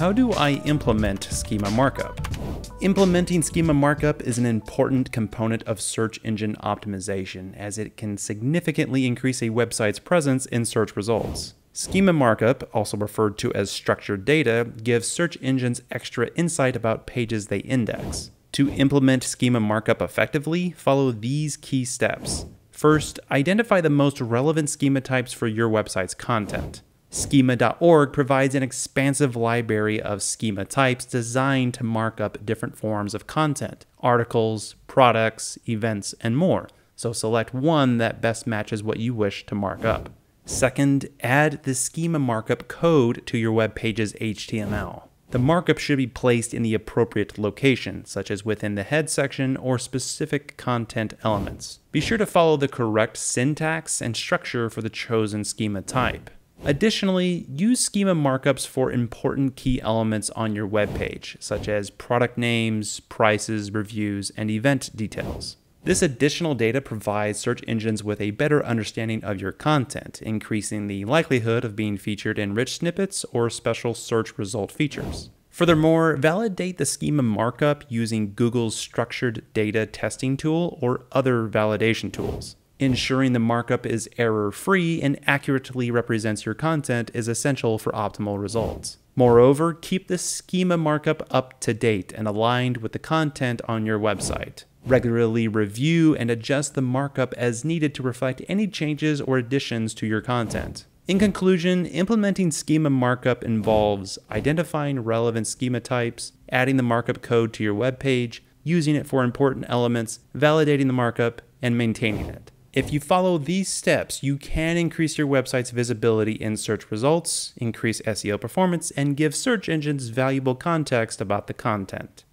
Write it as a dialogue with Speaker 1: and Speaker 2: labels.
Speaker 1: How do I implement schema markup? Implementing schema markup is an important component of search engine optimization as it can significantly increase a website's presence in search results. Schema markup, also referred to as structured data, gives search engines extra insight about pages they index. To implement schema markup effectively, follow these key steps. First, identify the most relevant schema types for your website's content. Schema.org provides an expansive library of schema types designed to mark up different forms of content, articles, products, events, and more. So select one that best matches what you wish to mark up. Second, add the schema markup code to your web page's HTML. The markup should be placed in the appropriate location, such as within the head section or specific content elements. Be sure to follow the correct syntax and structure for the chosen schema type. Additionally, use schema markups for important key elements on your web page, such as product names, prices, reviews, and event details. This additional data provides search engines with a better understanding of your content, increasing the likelihood of being featured in rich snippets or special search result features. Furthermore, validate the schema markup using Google's structured data testing tool or other validation tools. Ensuring the markup is error free and accurately represents your content is essential for optimal results. Moreover, keep the schema markup up to date and aligned with the content on your website. Regularly review and adjust the markup as needed to reflect any changes or additions to your content. In conclusion, implementing schema markup involves identifying relevant schema types, adding the markup code to your web page, using it for important elements, validating the markup, and maintaining it. If you follow these steps, you can increase your website's visibility in search results, increase SEO performance, and give search engines valuable context about the content.